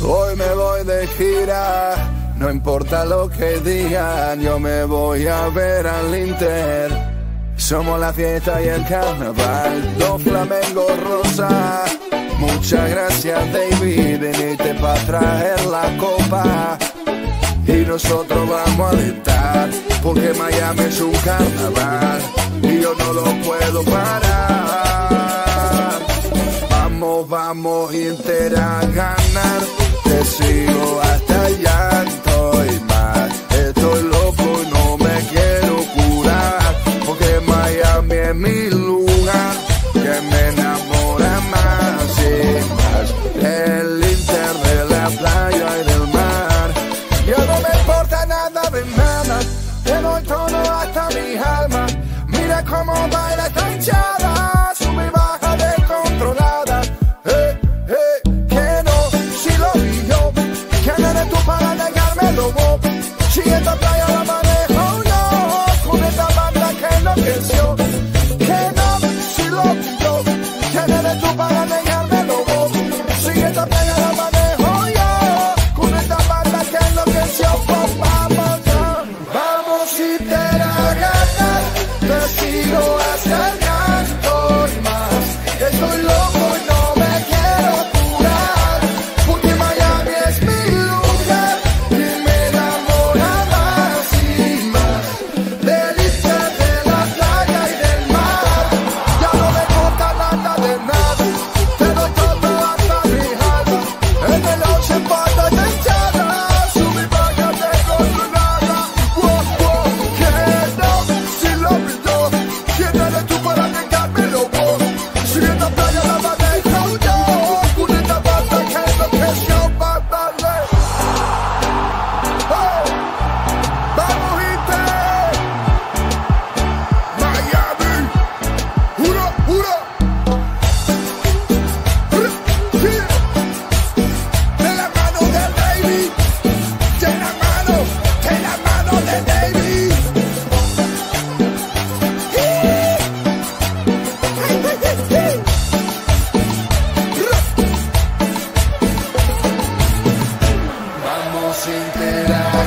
Hoy me voy de gira, no importa lo que digan, yo me voy a ver al Inter. Somos la fiesta y el carnaval, dos flamencos rosa. Muchas gracias David, viniste para traer la copa. Y nosotros vamos a dictar, porque Miami es un carnaval y yo no lo puedo parar. Vamos, vamos, Inter a ganar sigo hasta allá, estoy mal, estoy loco y no me quiero curar, porque Miami es mi lugar, que me enamora más y más, el Inter de la playa y del mar. Ya no me importa nada de nada, te doy todo hasta mi alma. Mira cómo baila esta. inteira.